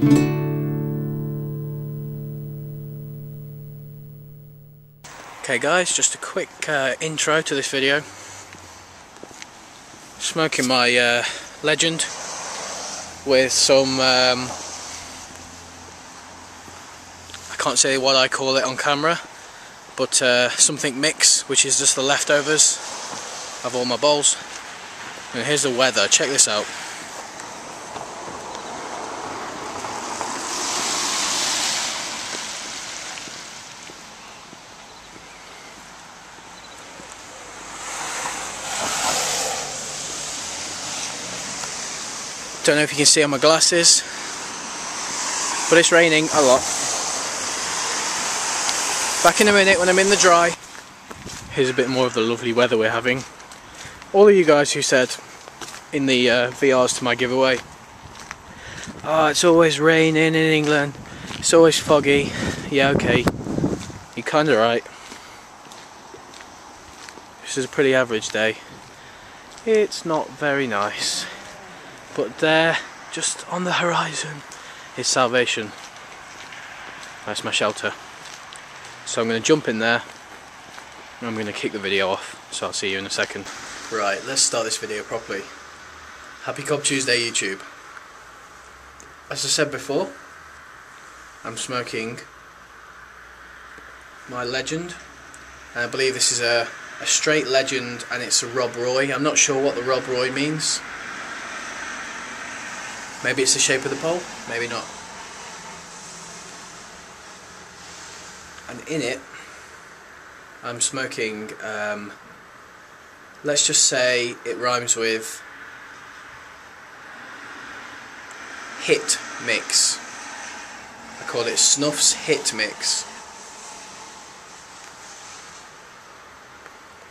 Okay guys, just a quick uh, intro to this video. Smoking my uh, Legend with some, um, I can't say what I call it on camera, but uh, something mix, which is just the leftovers of all my bowls. And here's the weather, check this out. Don't know if you can see on my glasses, but it's raining a lot. Back in a minute when I'm in the dry. Here's a bit more of the lovely weather we're having. All of you guys who said in the uh, VRs to my giveaway, oh, it's always raining in England, it's always foggy. Yeah, okay, you're kind of right. This is a pretty average day. It's not very nice. But there, just on the horizon, is salvation. That's my shelter. So I'm going to jump in there and I'm going to kick the video off. So I'll see you in a second. Right, let's start this video properly. Happy Cob Tuesday YouTube. As I said before, I'm smoking my Legend. I believe this is a, a straight Legend and it's a Rob Roy. I'm not sure what the Rob Roy means. Maybe it's the shape of the pole, maybe not. And in it, I'm smoking, um, let's just say it rhymes with Hit Mix. I call it Snuff's Hit Mix.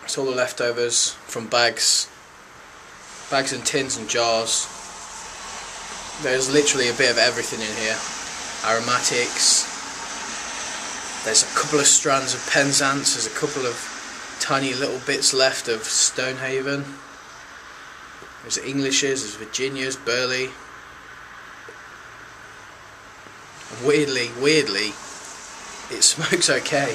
It's all the leftovers from bags, bags and tins and jars there's literally a bit of everything in here. Aromatics. There's a couple of strands of Penzance. There's a couple of tiny little bits left of Stonehaven. There's Englishes, there's Virginias, Burley. weirdly, weirdly, it smokes okay.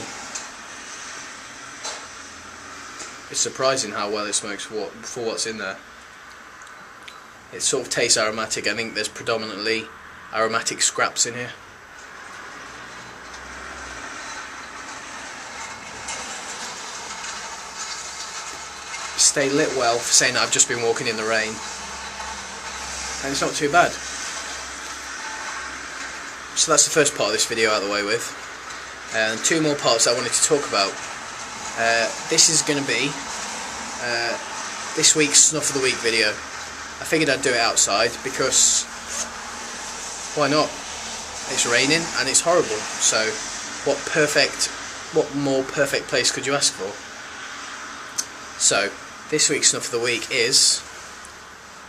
It's surprising how well it smokes for, for what's in there. It sort of tastes aromatic. I think there's predominantly aromatic scraps in here. Stay lit well for saying that I've just been walking in the rain. And it's not too bad. So that's the first part of this video out of the way with. And two more parts I wanted to talk about. Uh, this is going to be uh, this week's Snuff of the Week video. I figured I'd do it outside because why not? It's raining and it's horrible. So what perfect, what more perfect place could you ask for? So this week's snuff of the week is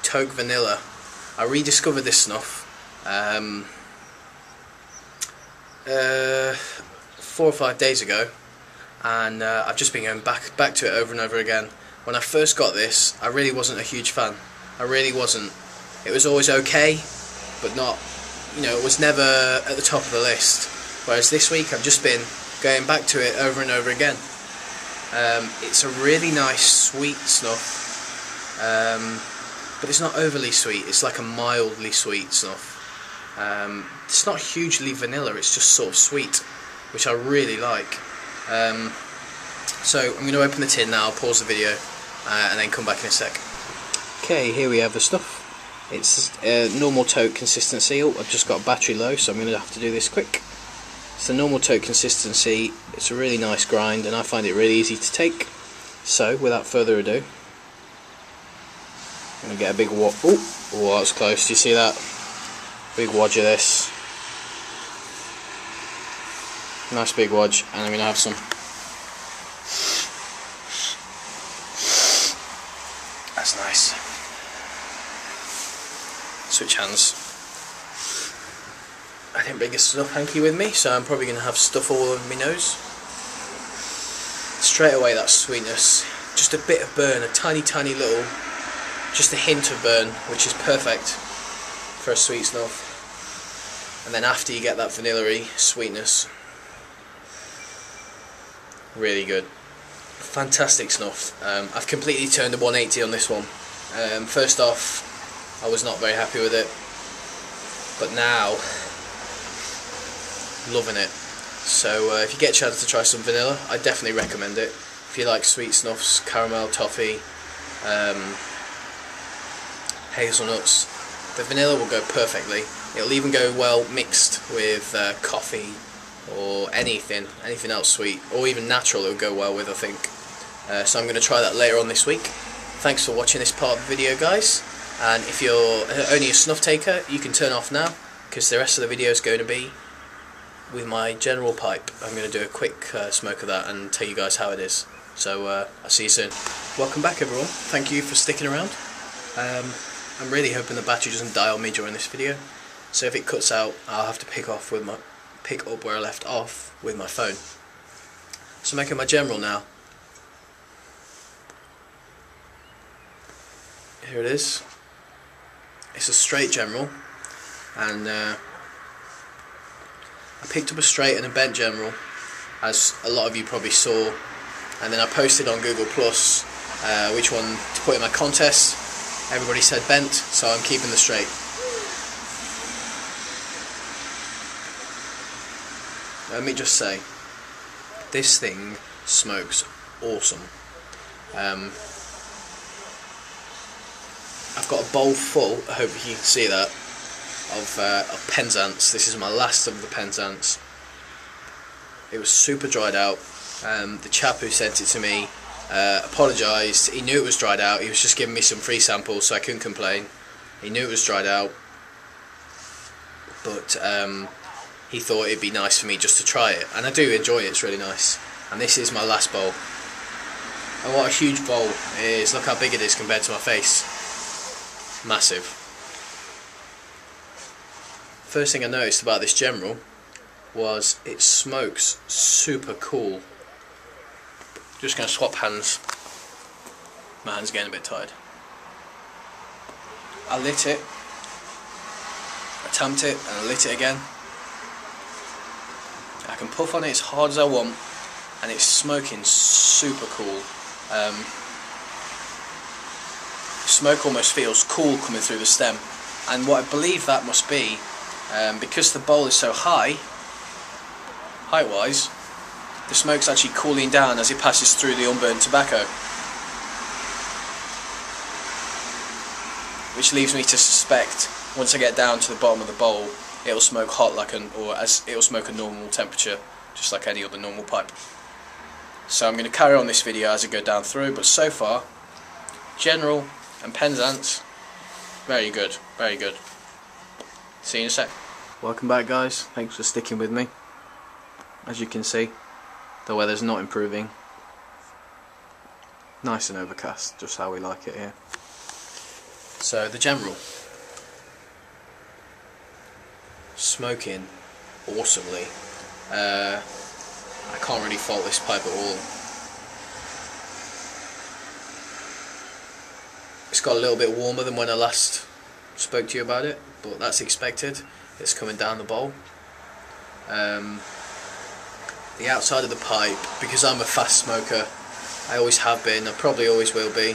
Toque Vanilla. I rediscovered this snuff um, uh, four or five days ago and uh, I've just been going back back to it over and over again. When I first got this, I really wasn't a huge fan. I really wasn't. It was always okay, but not, you know, it was never at the top of the list. Whereas this week I've just been going back to it over and over again. Um, it's a really nice sweet snuff, um, but it's not overly sweet. It's like a mildly sweet snuff. Um, it's not hugely vanilla. It's just sort of sweet, which I really like. Um, so I'm going to open the tin now. Pause the video, uh, and then come back in a sec. Okay, here we have the stuff. It's a normal Toque consistency. Oh, I've just got battery low, so I'm going to have to do this quick. It's a normal Toque consistency. It's a really nice grind, and I find it really easy to take. So, without further ado, I'm going to get a big wad. Oh, oh, that's close. Do you see that? Big wadge of this. Nice big wadge, and I'm going to have some That's nice switch hands. I didn't bring a stuff hanky with me, so I'm probably going to have stuff all over my nose. Straight away that sweetness, just a bit of burn, a tiny tiny little, just a hint of burn, which is perfect for a sweet snuff. and then after you get that vanilla sweetness really good fantastic snuff um, I've completely turned the 180 on this one um, first off I was not very happy with it. But now loving it. So uh, if you get a chance to try some vanilla I definitely recommend it. If you like sweet snuffs caramel toffee um, hazelnuts the vanilla will go perfectly. It'll even go well mixed with uh, coffee or anything anything else sweet or even natural it'll go well with I think. Uh, so I'm going to try that later on this week. Thanks for watching this part of the video guys and if you're only a snuff taker you can turn off now because the rest of the video is going to be with my general pipe. I'm going to do a quick uh, smoke of that and tell you guys how it is. So uh, I'll see you soon. Welcome back everyone. Thank you for sticking around. Um, I'm really hoping the battery doesn't die on me during this video. So if it cuts out I'll have to pick off with my pick up where I left off with my phone. So making my general now. Here it is it's a straight general and uh, I picked up a straight and a bent general as a lot of you probably saw and then I posted on Google Plus uh, which one to put in my contest Everybody said bent, so I'm keeping the straight. Let me just say, this thing smokes awesome. Um, I've got a bowl full, I hope you can see that, of, uh, of Penzance. This is my last of the Penzance. It was super dried out. Um, the chap who sent it to me uh, apologised. He knew it was dried out. He was just giving me some free samples, so I couldn't complain. He knew it was dried out, but um, he thought it'd be nice for me just to try it, and I do enjoy it. It's really nice. And this is my last bowl. And what a huge bowl it is! Look how big it is compared to my face. Massive. First thing I noticed about this General was it smokes super cool just going to swap hands. My hand's getting a bit tired. I lit it, I tamped it, and I lit it again. I can puff on it as hard as I want, and it's smoking super cool. Um, smoke almost feels cool coming through the stem, and what I believe that must be, um, because the bowl is so high, height-wise, the smoke's actually cooling down as it passes through the unburned tobacco. Which leaves me to suspect, once I get down to the bottom of the bowl, it'll smoke hot like an, or as it'll smoke a normal temperature, just like any other normal pipe. So I'm going to carry on this video as I go down through, but so far, General and Penzance, very good, very good. See you in a sec. Welcome back guys, thanks for sticking with me. As you can see, the weather's not improving. Nice and overcast, just how we like it here. So the general. Smoking awesomely. Uh, I can't really fault this pipe at all. Got a little bit warmer than when I last spoke to you about it, but that's expected. It's coming down the bowl. Um, the outside of the pipe because I'm a fast smoker I always have been I probably always will be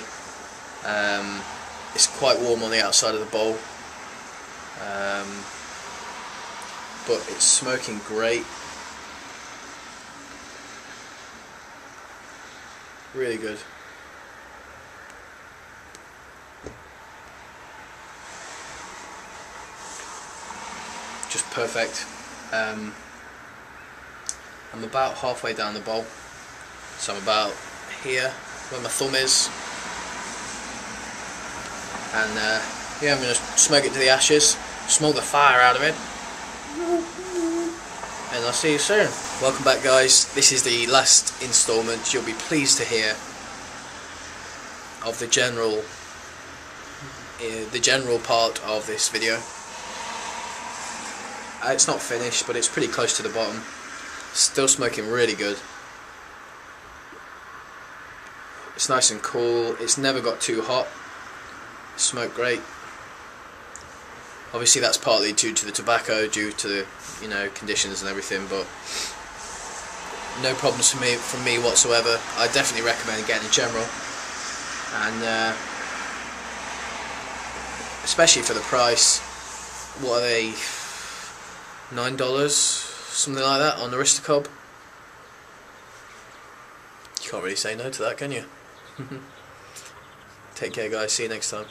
um, it's quite warm on the outside of the bowl um, but it's smoking great really good just perfect. Um, I'm about halfway down the bowl so I'm about here where my thumb is. And uh, yeah I'm going to smoke it to the ashes smoke the fire out of it. And I'll see you soon. Welcome back guys. This is the last installment. You'll be pleased to hear of the general uh, the general part of this video it's not finished but it's pretty close to the bottom Still smoking really good. It's nice and cool. It's never got too hot. Smoke great. Obviously, that's partly due to the tobacco, due to the you know conditions and everything, but no problems for me from me whatsoever. I definitely recommend getting a General, and uh, especially for the price. What are they? Nine dollars, something like that, on Aristocob. You can't really say no to that, can you? Take care, guys. See you next time.